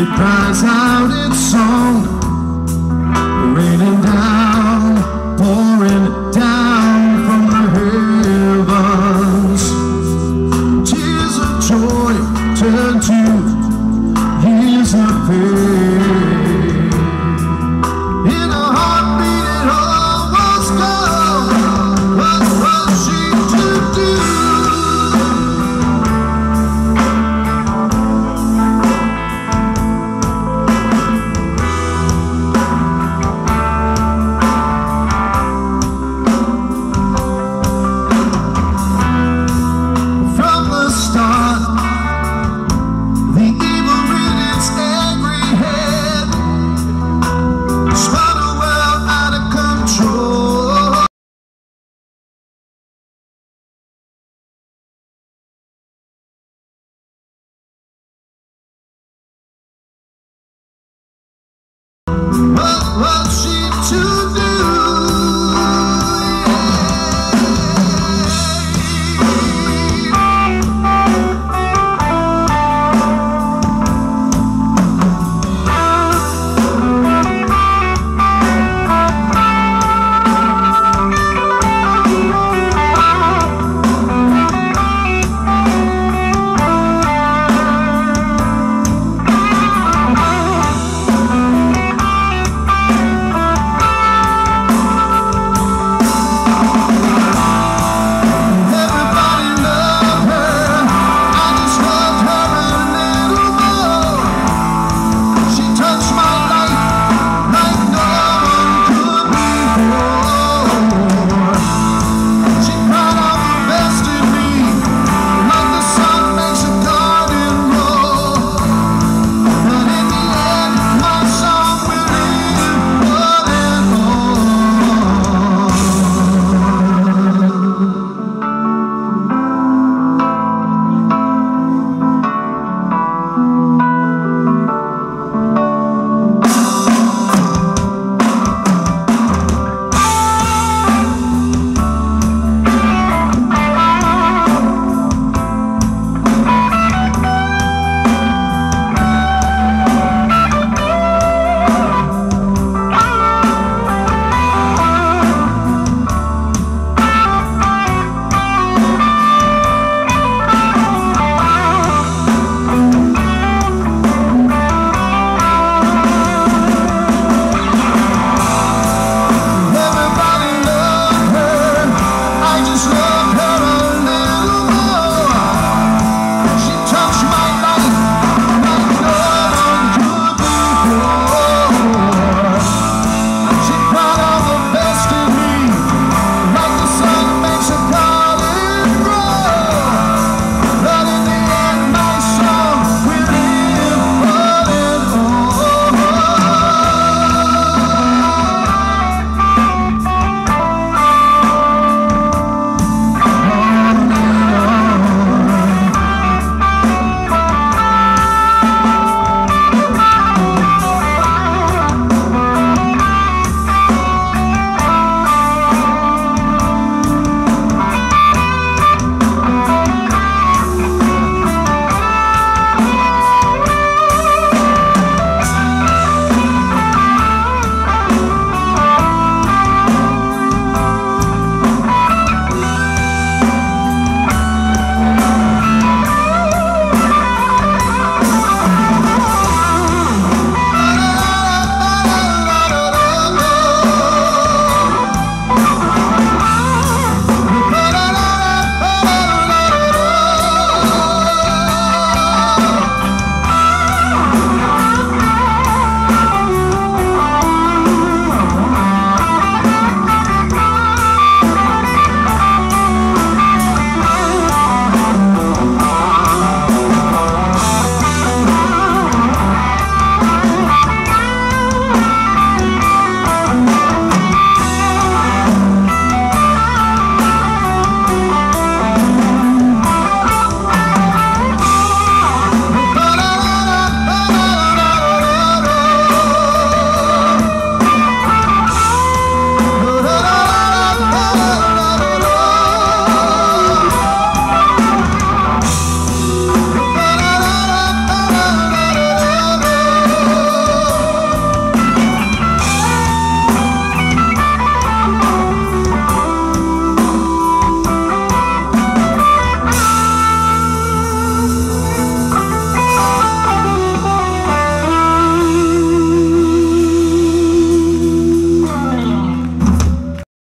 It cries out its song Raining down, pouring down from the heavens. Tears of joy turn to